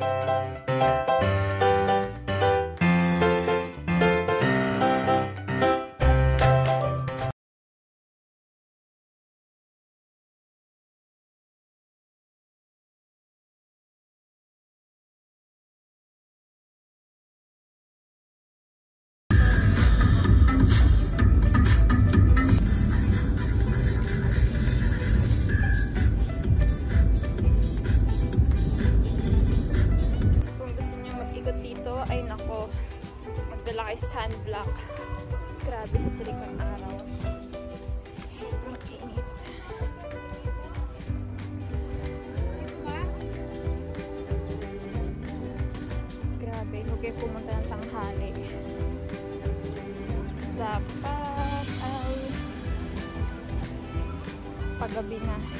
Kung kayo pumunta ng tanghali. Dapat ay paggabi na.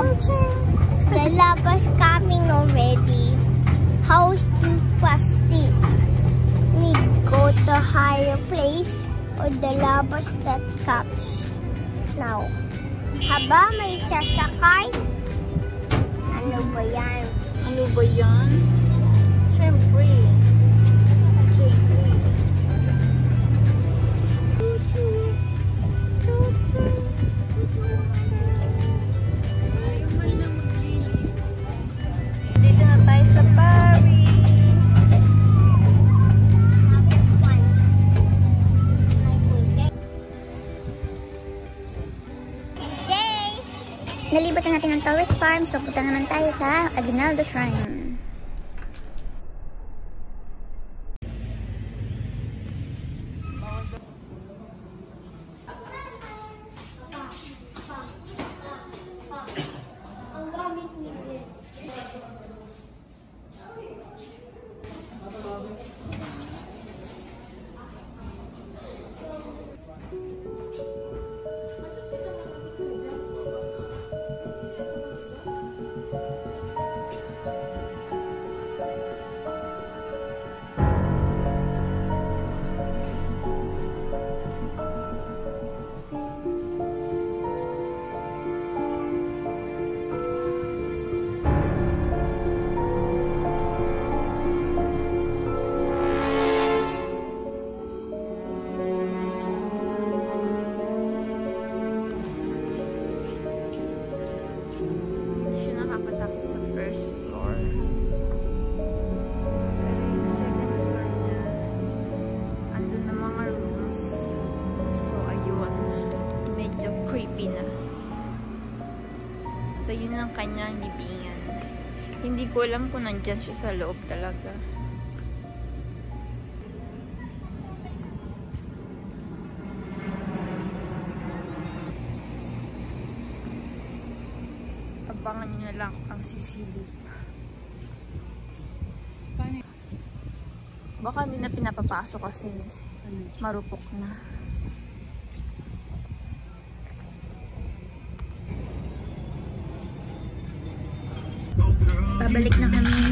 Lava. The lava's coming already. How fast this? We go to higher place or the lava's that comes now. Haba may sasakay? Ano ba yan? Ano ba yan? Siyempre. Nalibatan natin ang Torres Farm, so punta naman tayo sa Aguinaldo Shrine. Nakakatakit sa first floor. Pero yung second floor niya, andun na mga rooms. So, ayun. Medyo creepy na. Ito yun ang kanyang libingan. Hindi ko alam kung nandyan siya sa loob talaga. Abangan nyo na lang ang sisilip. Baka hindi na pinapapasok kasi marupok na. Babalik na kami